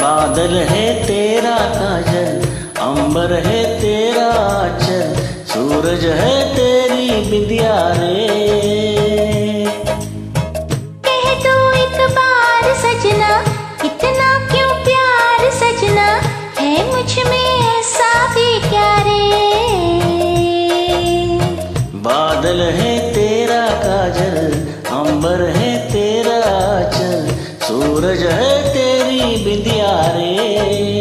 बादल है तेरा काजल अंबर है तेरा चल सूरज है तेरी बिंदिया रे। मुझमें ऐसा भी बादल है तेरा काजल अंबर है तेरा चल सूरज है तेरी बिंदिया oh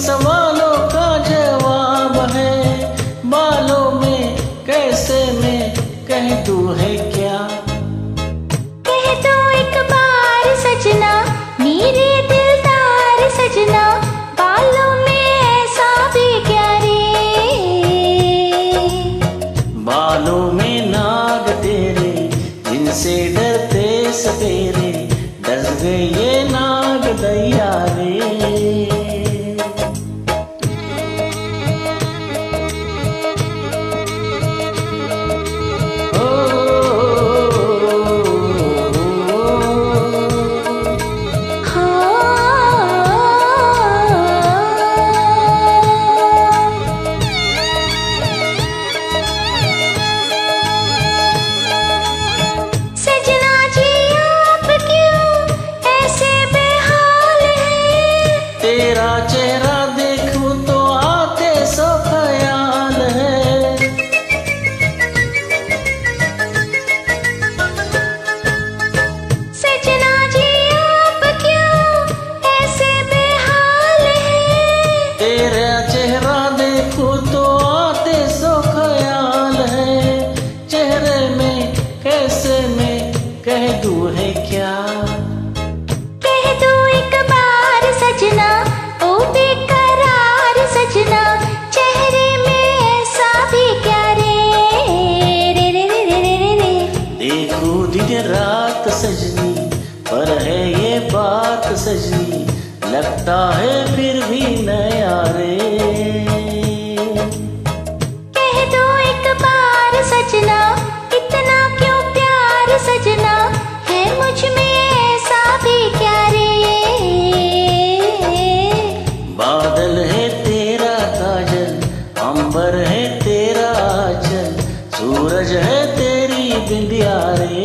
सवालों का जवाब है। बालों में कैसे में कह तू है क्या? कह दो एक बार सजना मेरे दिलदार सजना बालों में ऐसा भी क्या रे? बालों में नाग तेरे जिनसे डरते सतेरे डर गए सजी लगता है फिर भी नया रे। कह दो एक बार सजना इतना क्यों प्यार सजना? है मुझमें ऐसा भी क्या रे? बादल है तेरा काजल अंबर है तेरा चल सूरज है तेरी बिंदिया रे।